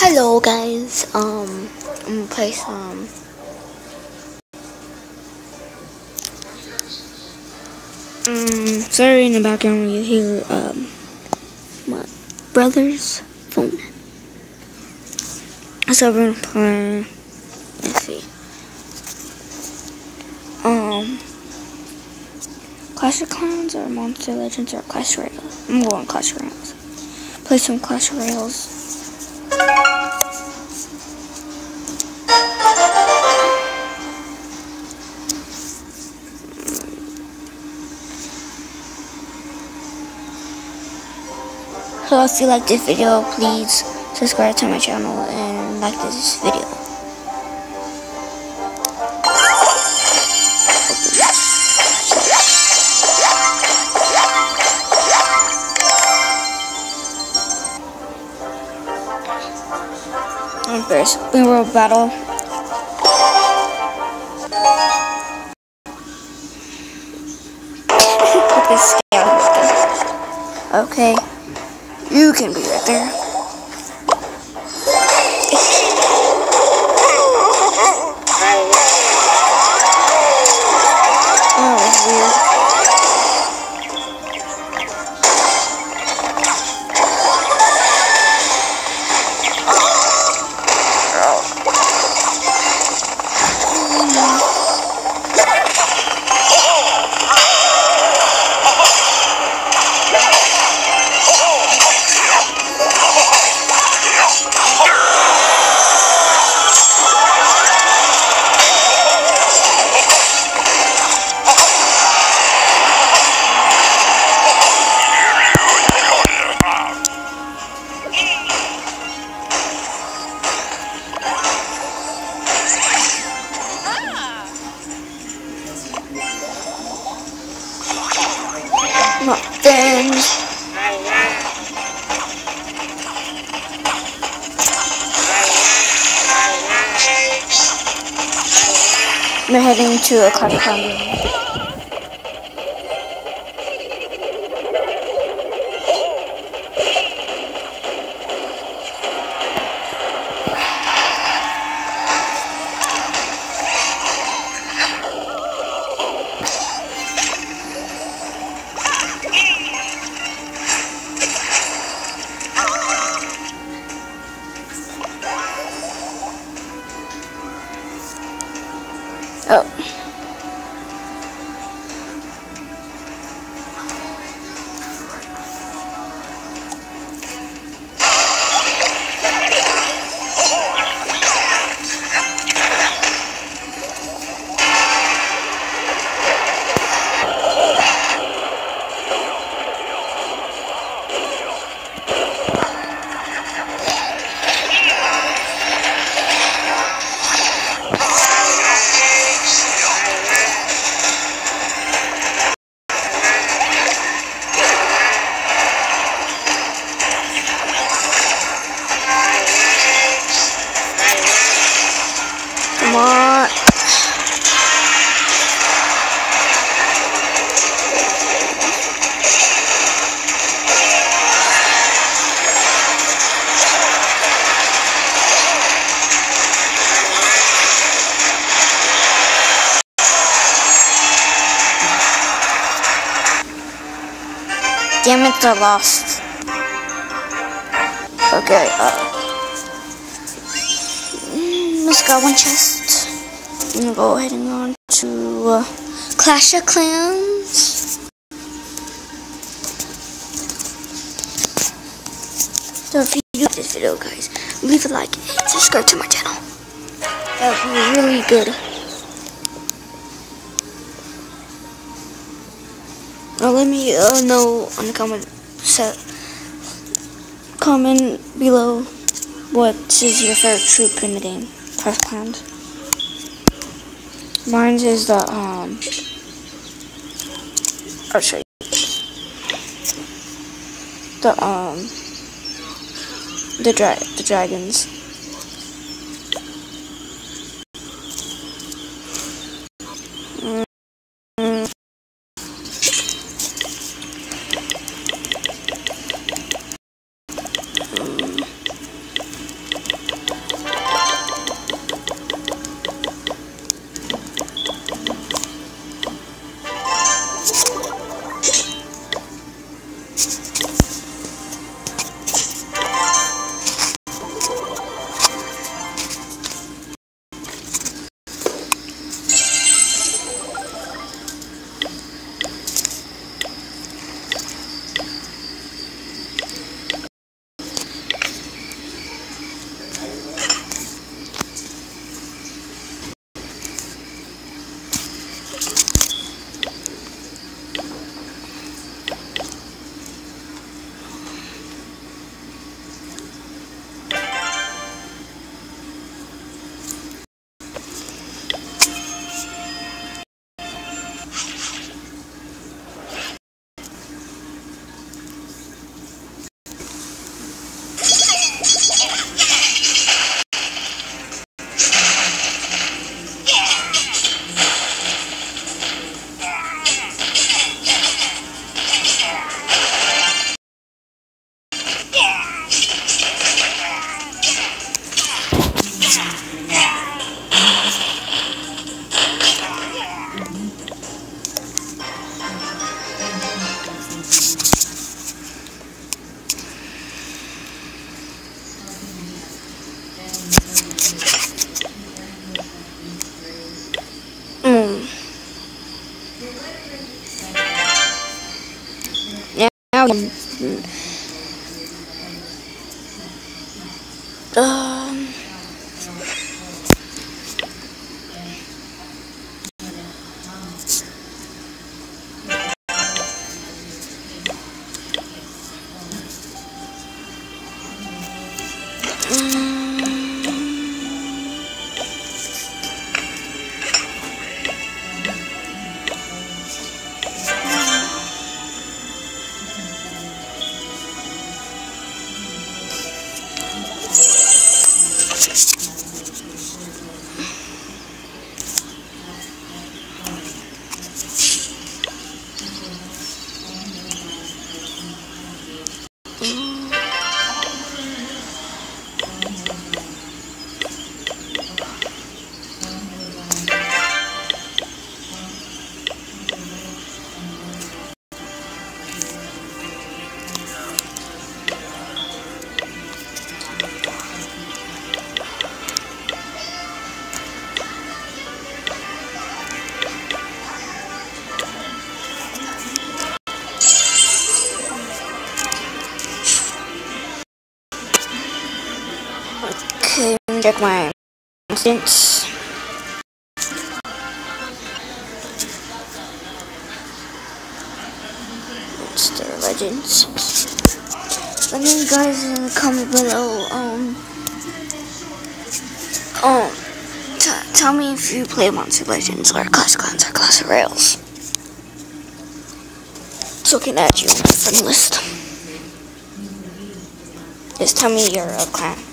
Hello guys, um, I'm gonna play some Um, sorry in the background you hear, um, my brother's phone. So we're gonna play, let's see, um, Clash of Clans or Monster Legends or Clash Royale. I'm going Clash Royales. Play some Clash Royales. So if you like this video, please subscribe to my channel and like this video. And first, we will battle. Okay. You can be right there. We're heading to a of Damn it, I lost. Okay, uh. Mm, Let's go one chest. I'm gonna go ahead and go on to uh, Clash of Clans. So if you like this video, guys, leave a like and subscribe to my channel. That would be really good. Now let me uh, know on the comment set comment below what is your favorite troop in the game? Of Clans. Mine is the um. I'll show you. The um. The dra the dragons. Um, um, okay, check my instance. It's their legends. Let me guys in the comment below, um, um, tell me if you play Monster Legends or Clash Clans or Clash of Rails. Can add you on my friend list. Just tell me you're a clan.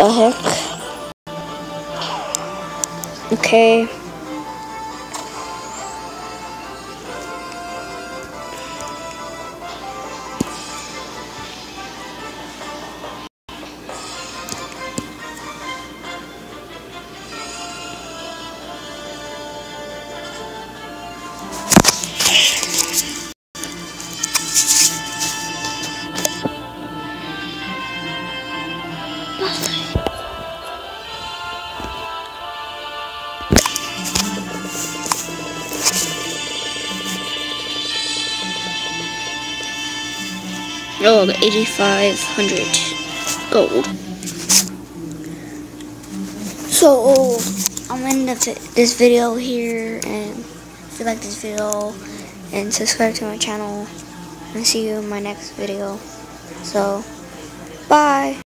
The heck? Okay. Oh, 8500 gold. So, I'm end this video here, and if you like this video, and subscribe to my channel, and see you in my next video. So, bye!